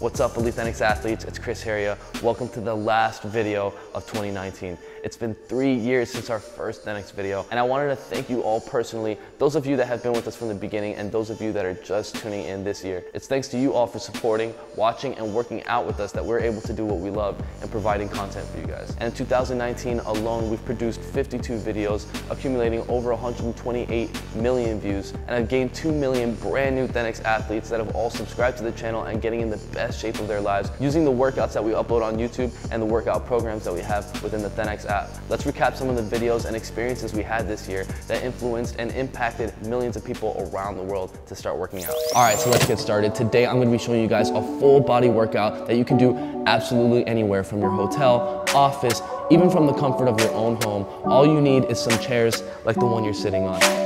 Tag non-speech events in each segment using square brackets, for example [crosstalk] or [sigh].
What's up, Elite Thenx athletes? It's Chris Heria. Welcome to the last video of 2019. It's been three years since our first Thenx video, and I wanted to thank you all personally, those of you that have been with us from the beginning, and those of you that are just tuning in this year. It's thanks to you all for supporting, watching, and working out with us that we're able to do what we love and providing content for you guys. And in 2019 alone, we've produced 52 videos, accumulating over 128 million views, and I've gained 2 million brand new Thenx athletes that have all subscribed to the channel and getting in the best shape of their lives using the workouts that we upload on YouTube and the workout programs that we have within the Thenx app. Let's recap some of the videos and experiences we had this year that influenced and impacted millions of people around the world to start working out. All right, so let's get started. Today, I'm gonna be showing you guys a full body workout that you can do absolutely anywhere from your hotel, office, even from the comfort of your own home. All you need is some chairs like the one you're sitting on.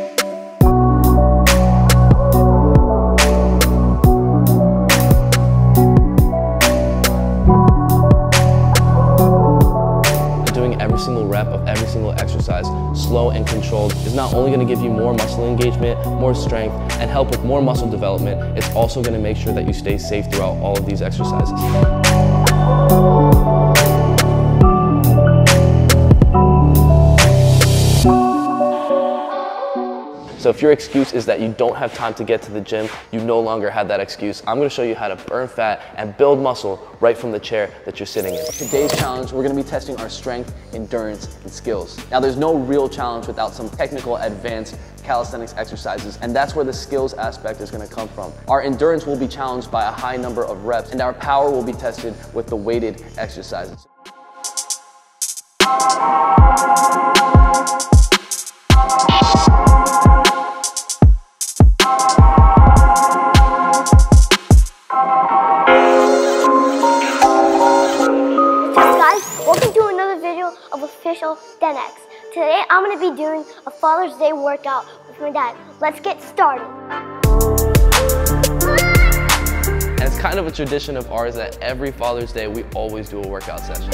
Exercise, slow and controlled, is not only gonna give you more muscle engagement, more strength, and help with more muscle development, it's also gonna make sure that you stay safe throughout all of these exercises. So if your excuse is that you don't have time to get to the gym, you no longer have that excuse. I'm gonna show you how to burn fat and build muscle right from the chair that you're sitting in. Today's challenge, we're gonna be testing our strength, endurance, and skills. Now there's no real challenge without some technical advanced calisthenics exercises, and that's where the skills aspect is gonna come from. Our endurance will be challenged by a high number of reps, and our power will be tested with the weighted exercises. Official Thenx. Today I'm going to be doing a Father's Day workout with my dad. Let's get started. And it's kind of a tradition of ours that every Father's Day we always do a workout session.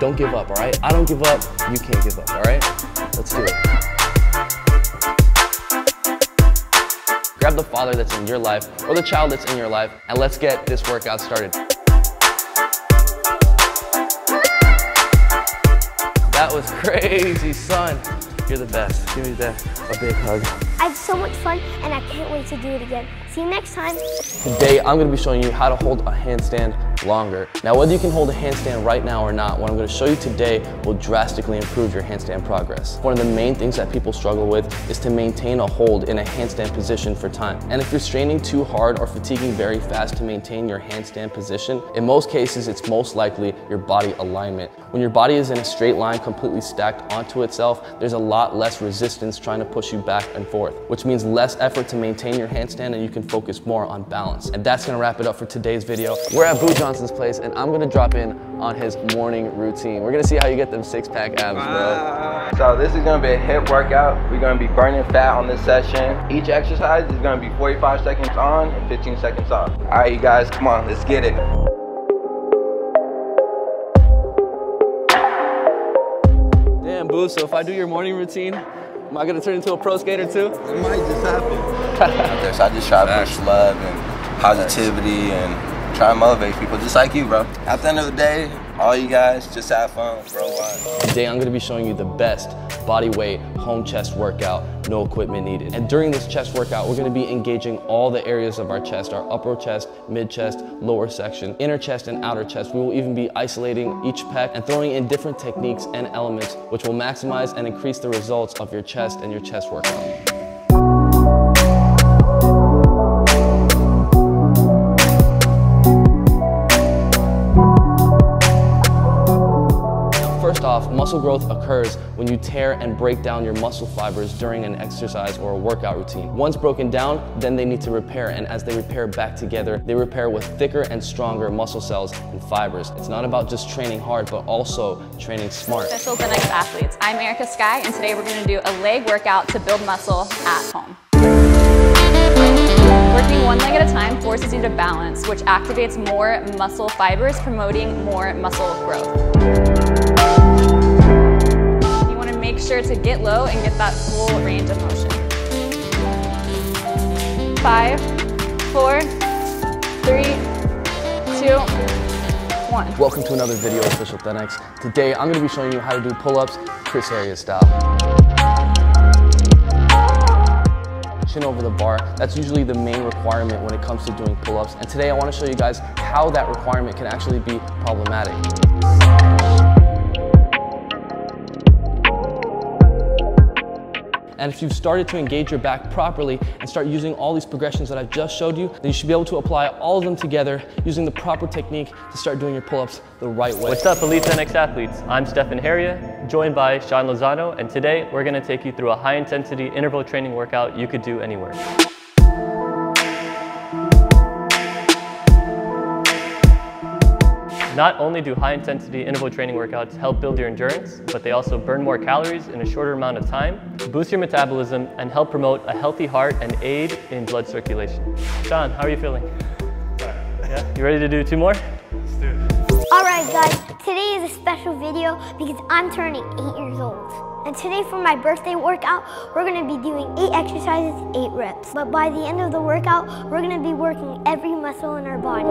Don't give up, all right? I don't give up, you can't give up, all right? Let's do it. Grab the father that's in your life or the child that's in your life and let's get this workout started. That was crazy, son. You're the best. Give me that, a big hug. I had so much fun and I can't wait to do it again. See you next time. Today, I'm gonna be showing you how to hold a handstand longer. Now, whether you can hold a handstand right now or not, what I'm gonna show you today will drastically improve your handstand progress. One of the main things that people struggle with is to maintain a hold in a handstand position for time. And if you're straining too hard or fatiguing very fast to maintain your handstand position, in most cases, it's most likely your body alignment. When your body is in a straight line completely stacked onto itself, there's a lot less resistance trying to push you back and forth, which means less effort to maintain your handstand and you can focus more on balance. And that's gonna wrap it up for today's video. We're at Boo Johnson's place and I'm gonna drop in on his morning routine. We're gonna see how you get them six pack abs, bro. Ah. So this is gonna be a HIIT workout. We're gonna be burning fat on this session. Each exercise is gonna be 45 seconds on and 15 seconds off. All right, you guys, come on, let's get it. Damn, Boo, so if I do your morning routine, am I gonna turn into a pro skater too? It might just happen. so [laughs] I just try to push love and positivity and try to motivate people just like you, bro. At the end of the day, all you guys just have fun for a while. Today I'm gonna be showing you the best body weight home chest workout, no equipment needed. And during this chest workout, we're gonna be engaging all the areas of our chest, our upper chest, mid chest, lower section, inner chest and outer chest. We will even be isolating each pec and throwing in different techniques and elements which will maximize and increase the results of your chest and your chest workout. Muscle growth occurs when you tear and break down your muscle fibers during an exercise or a workout routine. Once broken down, then they need to repair, and as they repair back together, they repair with thicker and stronger muscle cells and fibers. It's not about just training hard, but also training smart. Official Thenx Athletes. I'm Erica Sky, and today we're gonna do a leg workout to build muscle at home. Working one leg at a time forces you to balance, which activates more muscle fibers, promoting more muscle growth. Sure to get low and get that full range of motion. Five, four, three, two, one. Welcome to another video of Official Thenx. Today I'm gonna be showing you how to do pull-ups Chris Heria style. Chin over the bar, that's usually the main requirement when it comes to doing pull-ups. And today I wanna show you guys how that requirement can actually be problematic. And if you've started to engage your back properly and start using all these progressions that I've just showed you, then you should be able to apply all of them together using the proper technique to start doing your pull-ups the right way. What's up, Elite Thenx athletes? I'm Stefan Heria, joined by Sean Lozano, and today we're gonna take you through a high-intensity interval training workout you could do anywhere. Not only do high intensity interval training workouts help build your endurance, but they also burn more calories in a shorter amount of time, boost your metabolism, and help promote a healthy heart and aid in blood circulation. Sean, how are you feeling? Yeah, you ready to do two more? Let's do it. Alright guys, today is a special video because I'm turning 8 years old. And today for my birthday workout, we're gonna be doing 8 exercises, 8 reps. But by the end of the workout, we're gonna be working every muscle in our body.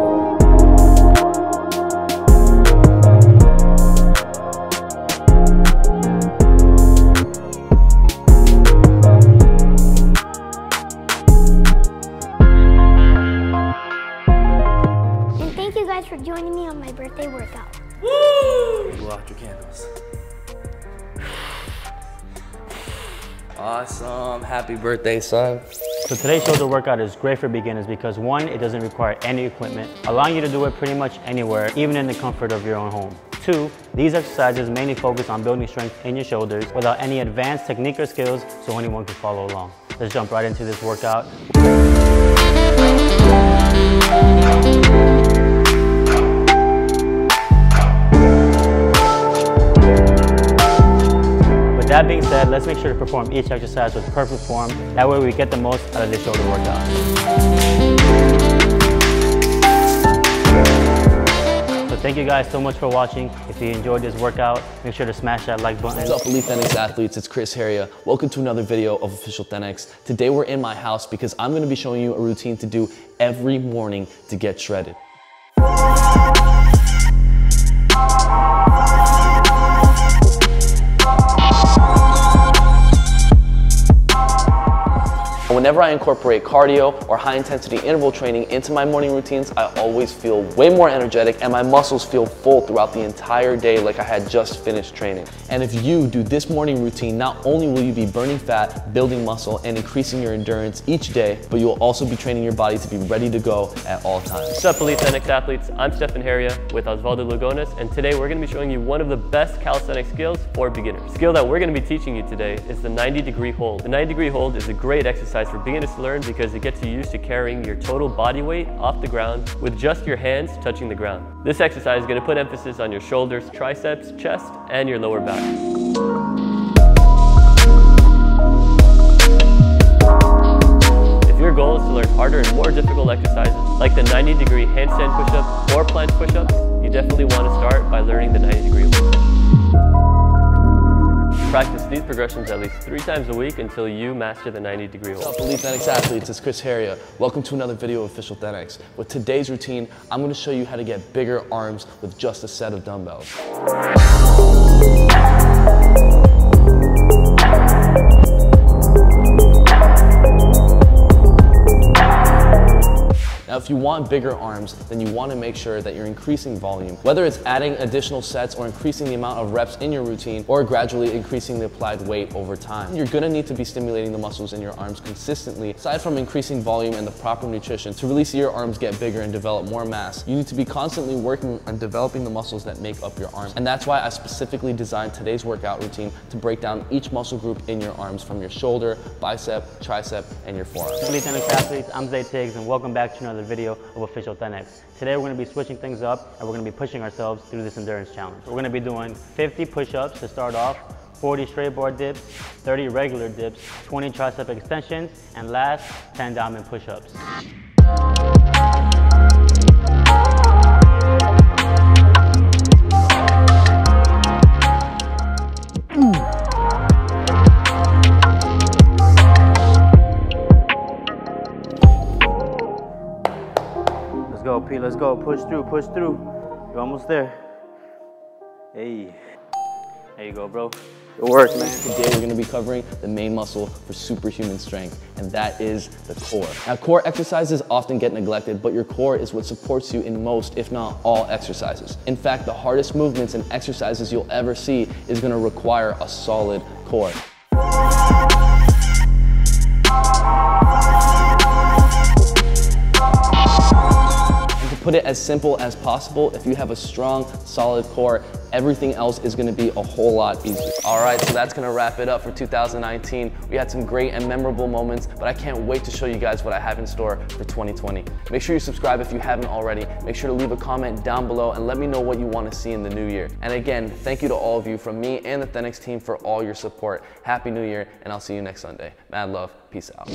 For joining me on my birthday workout. Woo! Blow out your candles. Awesome. Happy birthday, son. So today's shoulder workout is great for beginners because one, it doesn't require any equipment, allowing you to do it pretty much anywhere, even in the comfort of your own home. Two, these exercises mainly focus on building strength in your shoulders without any advanced technique or skills so anyone can follow along. Let's jump right into this workout. That being said, let's make sure to perform each exercise with perfect form. That way we get the most out of this shoulder workout. So thank you guys so much for watching. If you enjoyed this workout, make sure to smash that like button. What's up Elite Thenx athletes, it's Chris Heria. Welcome to another video of Official Thenx. Today we're in my house because I'm gonna be showing you a routine to do every morning to get shredded. Whenever I incorporate cardio or high intensity interval training into my morning routines, I always feel way more energetic and my muscles feel full throughout the entire day like I had just finished training. And if you do this morning routine, not only will you be burning fat, building muscle, and increasing your endurance each day, but you'll also be training your body to be ready to go at all times. What's up Elite Thenx athletes? I'm Stefan Heria with Osvaldo Lugones, and today we're gonna be showing you one of the best calisthenic skills for beginners. The skill that we're gonna be teaching you today is the 90 degree hold. The 90 degree hold is a great exercise for beginners to learn because it gets you used to carrying your total body weight off the ground with just your hands touching the ground. This exercise is going to put emphasis on your shoulders, triceps, chest, and your lower back. If your goal is to learn harder and more difficult exercises, like the 90 degree handstand push-up or planche push-ups, you definitely want to start by learning the 90 degree hold. Practice these progressions at least three times a week until you master the 90 degree hold. What's up Elite Thenx athletes, it's Chris Heria. Welcome to another video of Official Thenx. With today's routine, I'm gonna show you how to get bigger arms with just a set of dumbbells. If you want bigger arms, then you want to make sure that you're increasing volume. Whether it's adding additional sets or increasing the amount of reps in your routine or gradually increasing the applied weight over time. You're going to need to be stimulating the muscles in your arms consistently. Aside from increasing volume and the proper nutrition, to really see your arms get bigger and develop more mass, you need to be constantly working on developing the muscles that make up your arms. And that's why I specifically designed today's workout routine to break down each muscle group in your arms from your shoulder, bicep, tricep, and your forearm. Thenx athletes, I'm Zay Tiggs and welcome back to another video of Official Thenx. Today we're going to be switching things up and we're going to be pushing ourselves through this endurance challenge. We're going to be doing 50 push-ups to start off, 40 straight bar dips, 30 regular dips, 20 tricep extensions, and last 10 diamond push-ups. Let's go. Push through, push through. You're almost there. Hey. There you go, bro. Good work, man. Today we're gonna be covering the main muscle for superhuman strength, and that is the core. Now, core exercises often get neglected, but your core is what supports you in most, if not all exercises. In fact, the hardest movements and exercises you'll ever see is gonna require a solid core. Put it as simple as possible, if you have a strong, solid core, everything else is gonna be a whole lot easier. All right, so that's gonna wrap it up for 2019. We had some great and memorable moments, but I can't wait to show you guys what I have in store for 2020. Make sure you subscribe if you haven't already. Make sure to leave a comment down below and let me know what you wanna see in the new year. And again, thank you to all of you from me and the Thenx team for all your support. Happy New Year, and I'll see you next Sunday. Mad love, peace out.